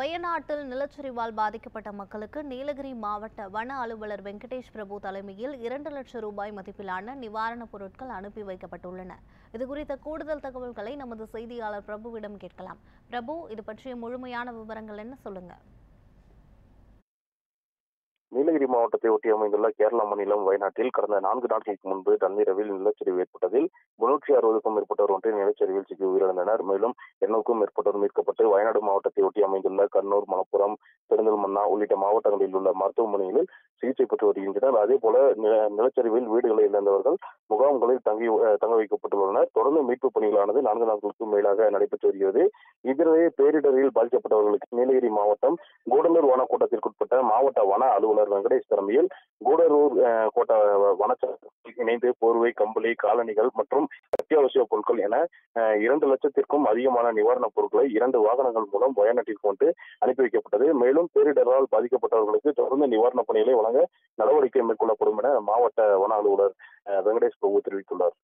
வயநாட்டில் நிலச்சரிவால் பாதிக்கப்பட்ட மக்களுக்கு நீலகிரி மாவட்ட வன அலுவலர் வெங்கடேஷ் பிரபு தலைமையில் இரண்டு லட்சம் ரூபாய் மதிப்பிலான நிவாரணப் பொருட்கள் அனுப்பி வைக்கப்பட்டுள்ளன. இது குறித்த கூடுதல் தகவல்களை நமது செய்தியாளர் பிரபுவிடம் கேட்கலாம். பிரபு இது பற்றிய முழுமையான விவரங்கள் என்ன சொல்லுங்க? நீலகிரி மாவட்டத்தை ஒட்டி அமைந்துள்ள கேரள மாநிலம் வயநாட்டில் கடந்த நான்கு நாட்களுக்கு முன்பு நள்ளிரவில் நிலச்சரிவு ஏற்பட்டதில் முன்னூற்றி அறுபதுக்கும் மேற்பட்டோர் ஒன்றிய நிலச்சரிவில் சிக்கி உயிரிழந்தனர். மேலும் எண்ணூறுக்கும் மேற்பட்டோர் மீட்கப்பட்டு வயநாடு மாவட்டத்தை ஒட்டி அமைந்துள்ள கண்ணூர் மலப்புரம் பெருந்தல்மன்னா உள்ளிட்ட மாவட்டங்களில் உள்ள மருத்துவமனைகளில் சிகிச்சை பெற்று வருகின்றனர். அதே போல நில- நிலச்சரிவில் வீடுகளை இழந்தவர்கள் முகாம்களில் தங்கி தங்க வைக்கப்பட்டுள்ளனர். தொடர்ந்து மீட்பு பணிகளானது நான்கு நாட்களுக்கும் மேலாக நடைபெற்று வருகிறது. இதனிடையே பேரிடரில் பாதிக்கப்பட்டவர்களுக்கு நீலகிரி மாவட்டம் கூடலூர் வனக்கோட்டத்திற்குட்பட்ட மாவட்ட வன அலுவலர் வெங்கடேஷ் தலைமையில் கூடலூர் கோட்ட வனச்சரகத்தில் இணைந்து போர்வை கம்பளி காலணிகள் மற்றும் அத்தியாவசிய பொருட்கள் என இரண்டு லட்சத்திற்கும் அதிகமான நிவாரணப் பொருட்களை இரண்டு வாகனங்கள் மூலம் வயநாட்டிற்கு கொண்டு அனுப்பி வைக்கப்பட்டது. மேலும் பேரிடரால் பாதிக்கப்பட்டவர்களுக்கு தொடர்ந்து நிவாரணப் பணிகளை வழங்க நடவடிக்கை மேற்கொள்ளப்படும் என மாவட்ட வன அலுவலர் வெங்கடேஷ் பிரபு தெரிவித்துள்ளார்.